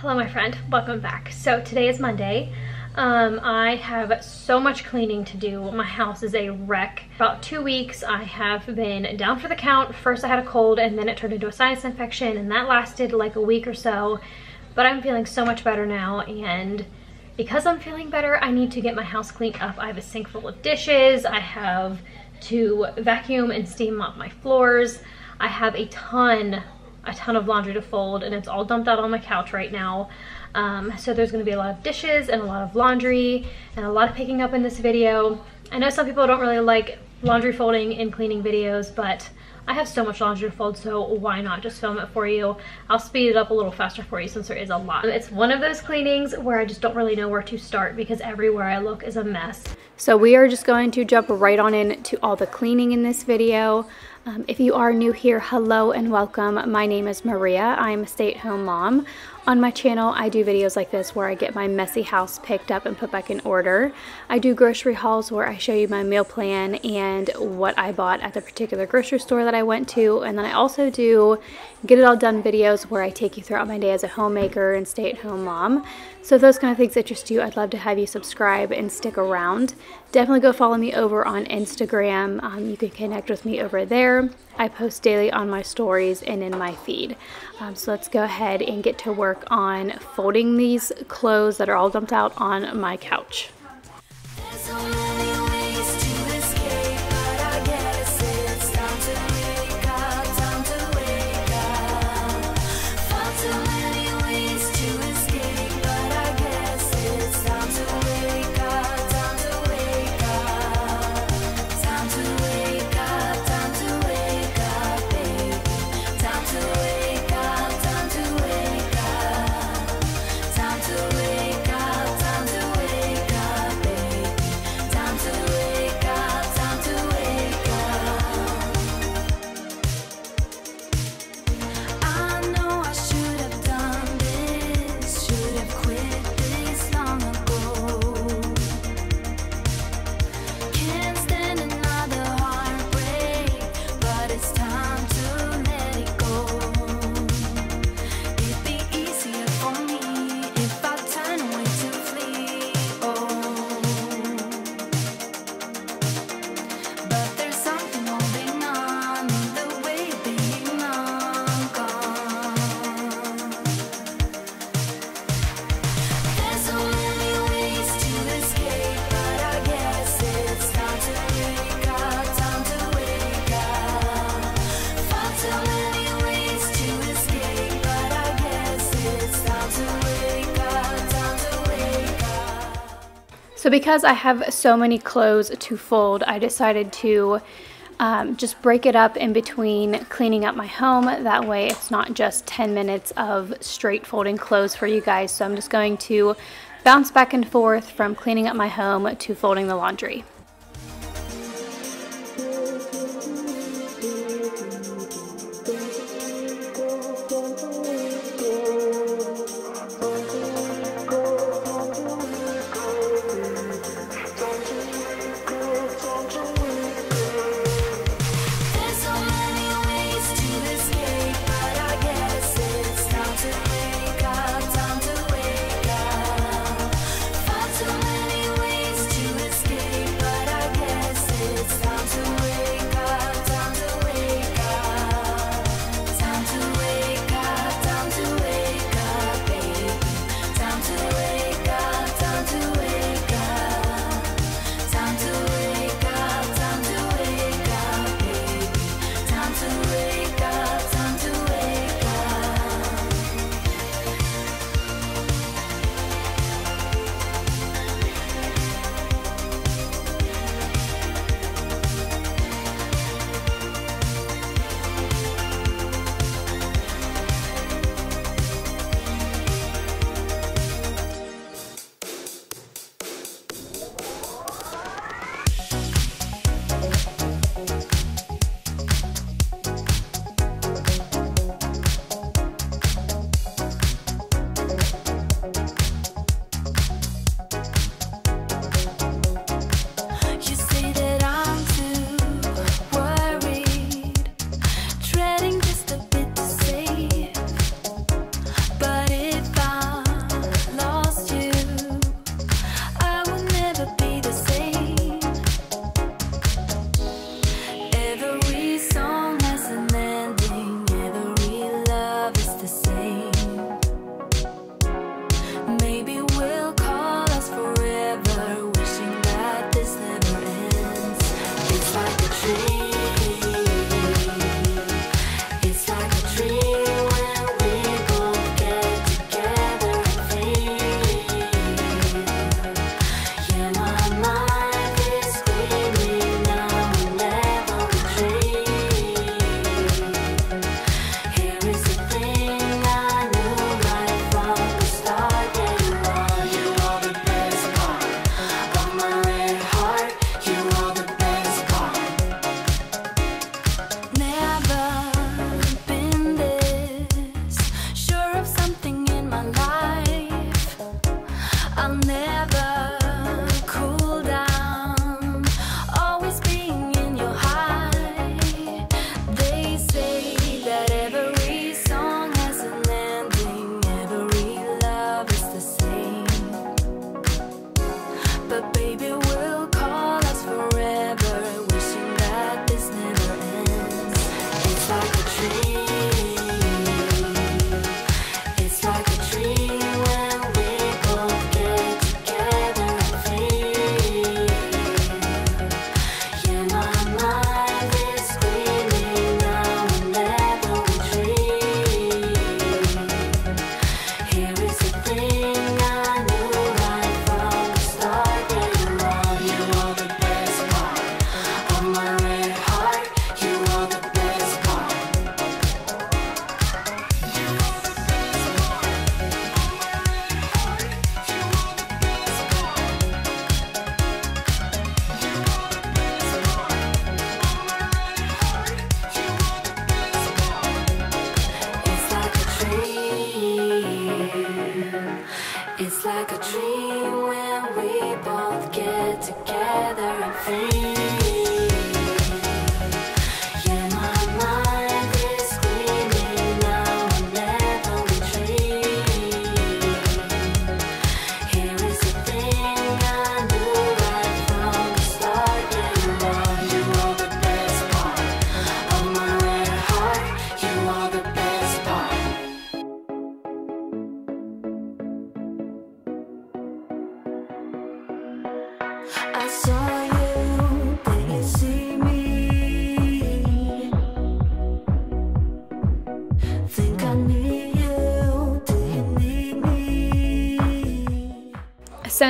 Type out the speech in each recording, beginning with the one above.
Hello my friend, welcome back. So today is Monday. Um, I have so much cleaning to do. My house is a wreck. About two weeks I have been down for the count. First I had a cold and then it turned into a sinus infection and that lasted like a week or so. But I'm feeling so much better now and because I'm feeling better, I need to get my house cleaned up. I have a sink full of dishes. I have to vacuum and steam mop my floors. I have a ton, a ton of laundry to fold and it's all dumped out on my couch right now. Um, so there's gonna be a lot of dishes and a lot of laundry and a lot of picking up in this video. I know some people don't really like laundry folding and cleaning videos, but I have so much laundry to fold, so why not just film it for you? I'll speed it up a little faster for you since there is a lot. It's one of those cleanings where I just don't really know where to start because everywhere I look is a mess. So we are just going to jump right on into all the cleaning in this video. Um, if you are new here, hello and welcome. My name is Maria. I'm a stay-at-home mom. On my channel, I do videos like this where I get my messy house picked up and put back in order. I do grocery hauls where I show you my meal plan and what I bought at the particular grocery store that I went to. And then I also do get it all done videos where I take you throughout my day as a homemaker and stay-at-home mom. So if those kind of things interest you, I'd love to have you subscribe and stick around. Definitely go follow me over on Instagram. Um, you can connect with me over there. I post daily on my stories and in my feed. Um, so let's go ahead and get to work on folding these clothes that are all dumped out on my couch. So because I have so many clothes to fold, I decided to um, just break it up in between cleaning up my home. That way it's not just 10 minutes of straight folding clothes for you guys. So I'm just going to bounce back and forth from cleaning up my home to folding the laundry.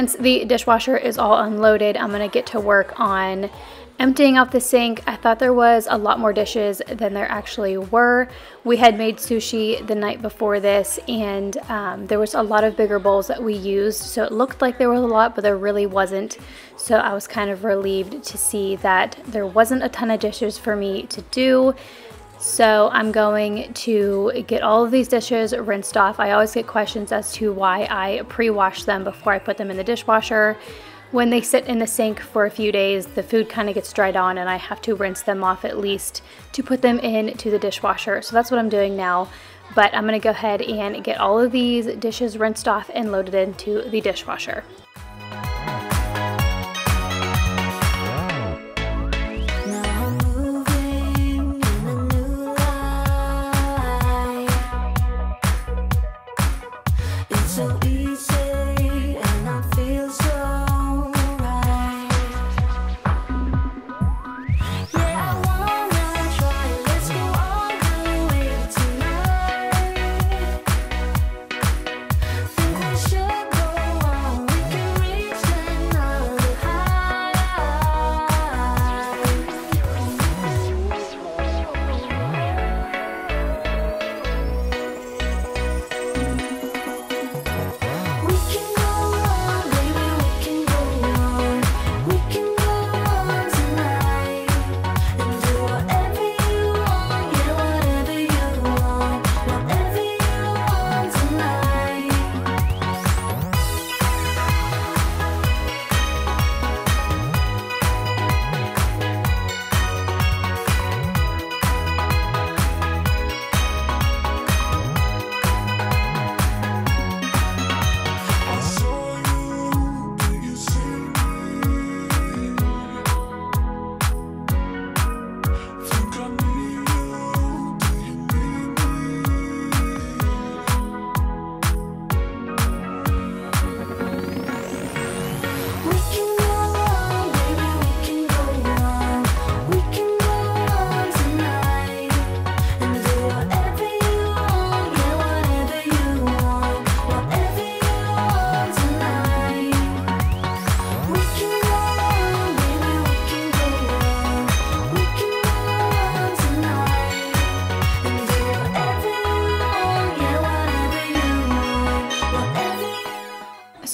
Since the dishwasher is all unloaded, I'm gonna get to work on emptying out the sink. I thought there was a lot more dishes than there actually were. We had made sushi the night before this, and um, there was a lot of bigger bowls that we used, so it looked like there was a lot, but there really wasn't. So I was kind of relieved to see that there wasn't a ton of dishes for me to do. So I'm going to get all of these dishes rinsed off. I always get questions as to why I pre-wash them before I put them in the dishwasher. When they sit in the sink for a few days, the food kind of gets dried on and I have to rinse them off at least to put them into the dishwasher. So that's what I'm doing now. But I'm gonna go ahead and get all of these dishes rinsed off and loaded into the dishwasher.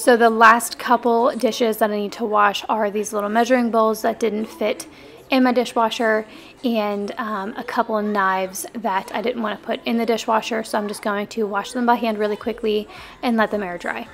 So the last couple dishes that I need to wash are these little measuring bowls that didn't fit in my dishwasher and um, a couple of knives that I didn't want to put in the dishwasher. So I'm just going to wash them by hand really quickly and let them air dry.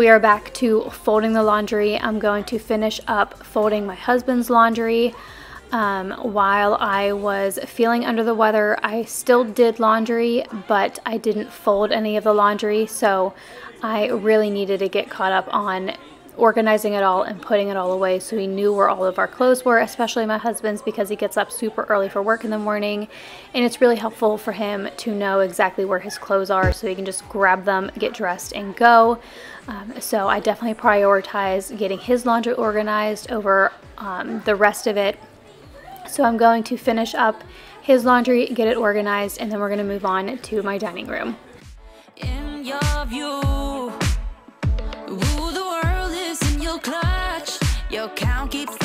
We are back to folding the laundry. I'm going to finish up folding my husband's laundry. Um, while I was feeling under the weather, I still did laundry, but I didn't fold any of the laundry, so I really needed to get caught up on organizing it all and putting it all away so he knew where all of our clothes were, especially my husband's because he gets up super early for work in the morning. And it's really helpful for him to know exactly where his clothes are so he can just grab them, get dressed, and go. Um, so I definitely prioritize getting his laundry organized over um, the rest of it. So I'm going to finish up his laundry, get it organized, and then we're going to move on to my dining room. Your count keeps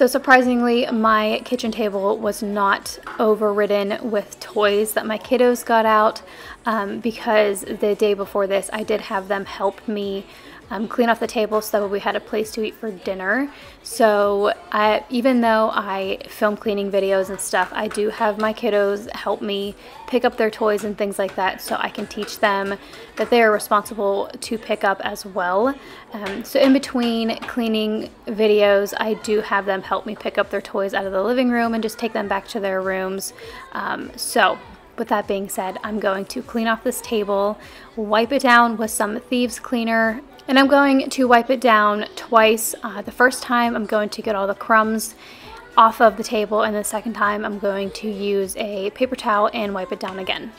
So surprisingly, my kitchen table was not overridden with toys that my kiddos got out um, because the day before this, I did have them help me um, clean off the table so we had a place to eat for dinner. So I, even though I film cleaning videos and stuff, I do have my kiddos help me pick up their toys and things like that so I can teach them that they are responsible to pick up as well. Um, so in between cleaning videos, I do have them help me pick up their toys out of the living room and just take them back to their rooms. Um, so with that being said, I'm going to clean off this table, wipe it down with some thieves cleaner, and I'm going to wipe it down twice. Uh, the first time, I'm going to get all the crumbs off of the table, and the second time, I'm going to use a paper towel and wipe it down again.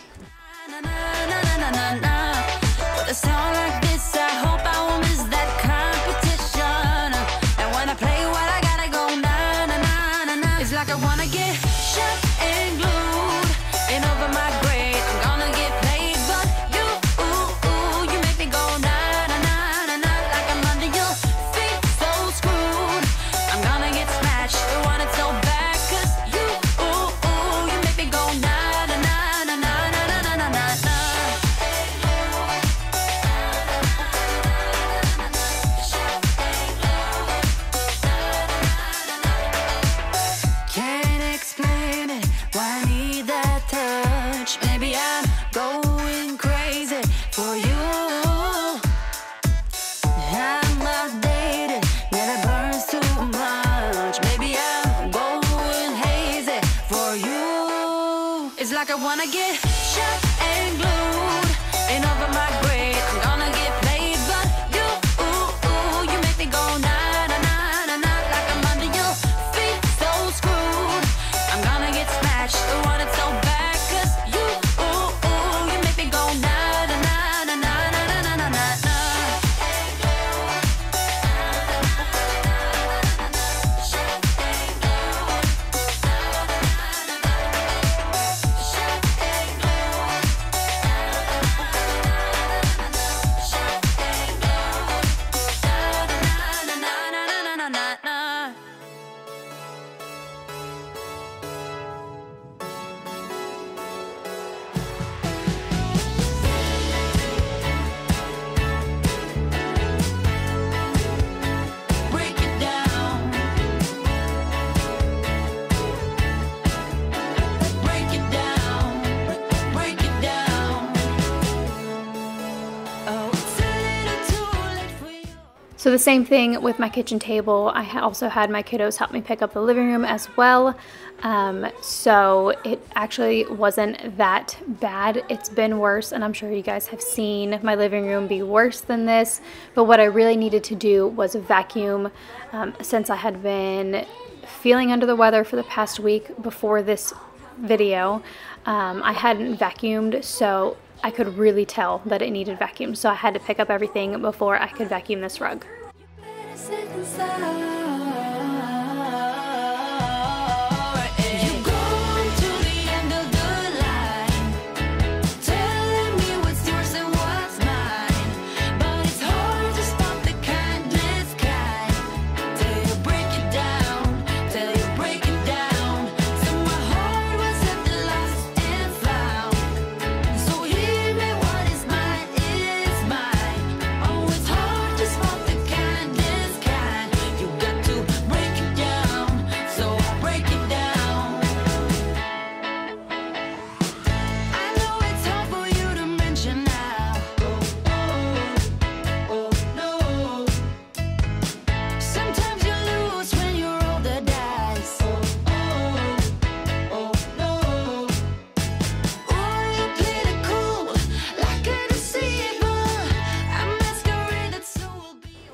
So the same thing with my kitchen table. I also had my kiddos help me pick up the living room as well. Um, so it actually wasn't that bad. It's been worse, and I'm sure you guys have seen my living room be worse than this. But what I really needed to do was vacuum um, since I had been feeling under the weather for the past week before this video. Um, I hadn't vacuumed, so I could really tell that it needed vacuum. So I had to pick up everything before I could vacuum this rug.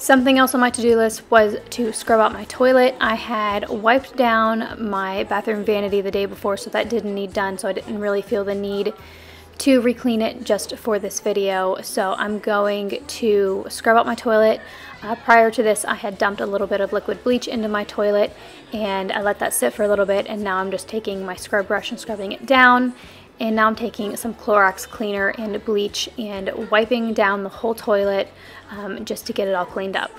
Something else on my to-do list was to scrub out my toilet. I had wiped down my bathroom vanity the day before, so that didn't need done, so I didn't really feel the need to re-clean it just for this video. So I'm going to scrub out my toilet. Uh, prior to this, I had dumped a little bit of liquid bleach into my toilet and I let that sit for a little bit and now I'm just taking my scrub brush and scrubbing it down. And now I'm taking some Clorox cleaner and bleach and wiping down the whole toilet um, just to get it all cleaned up.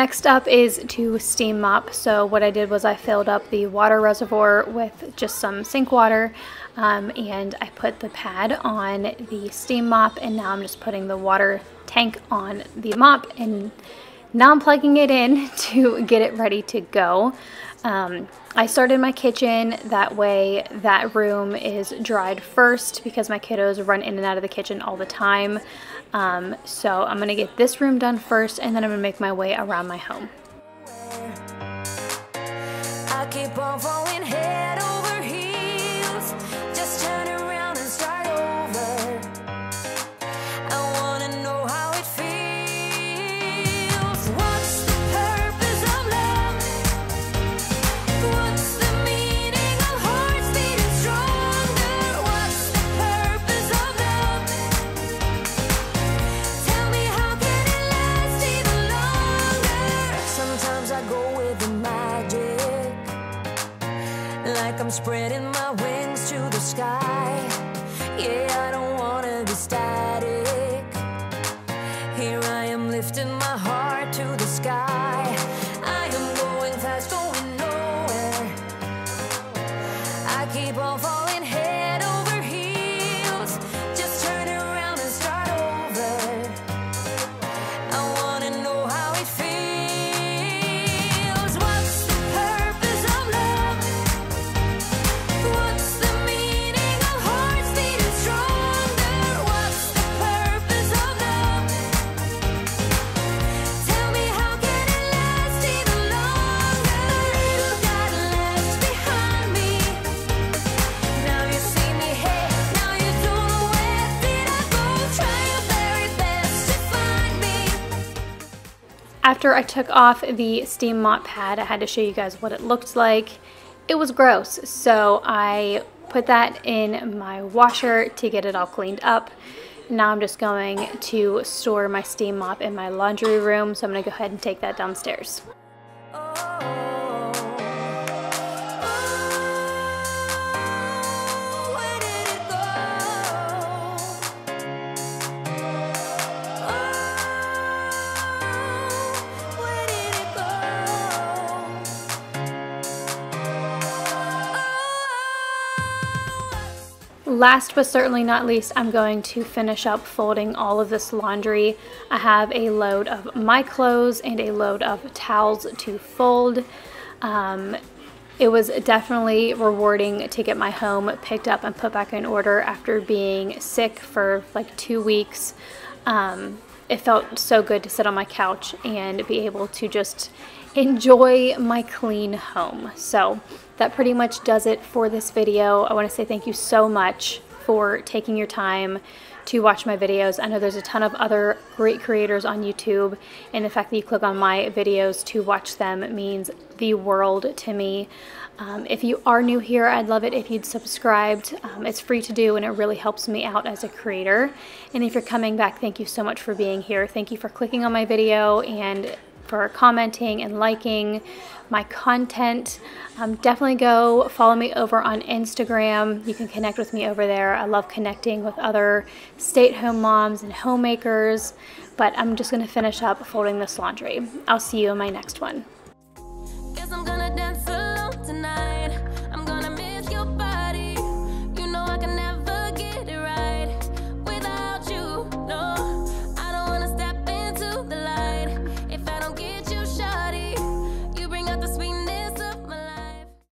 Next up is to steam mop. So what I did was I filled up the water reservoir with just some sink water um, and I put the pad on the steam mop and now I'm just putting the water tank on the mop and now I'm plugging it in to get it ready to go. Um, I started my kitchen, that way that room is dried first because my kiddos run in and out of the kitchen all the time. Um, so I'm gonna get this room done first and then I'm gonna make my way around my home. Like I'm spreading my wings to the sky. Yeah, I don't wanna be static. After I took off the steam mop pad, I had to show you guys what it looked like. It was gross, so I put that in my washer to get it all cleaned up. Now I'm just going to store my steam mop in my laundry room, so I'm gonna go ahead and take that downstairs. Oh, Last but certainly not least, I'm going to finish up folding all of this laundry. I have a load of my clothes and a load of towels to fold. Um, it was definitely rewarding to get my home picked up and put back in order after being sick for like two weeks. Um, it felt so good to sit on my couch and be able to just enjoy my clean home. So that pretty much does it for this video. I want to say thank you so much for taking your time to watch my videos. I know there's a ton of other great creators on YouTube, and the fact that you click on my videos to watch them means the world to me. Um, if you are new here, I'd love it if you'd subscribed. Um, it's free to do and it really helps me out as a creator. And if you're coming back, thank you so much for being here. Thank you for clicking on my video and for commenting and liking my content. Um, definitely go follow me over on Instagram. You can connect with me over there. I love connecting with other stay at home moms and homemakers. But I'm just to finish up folding this laundry. I'll see you in my next one.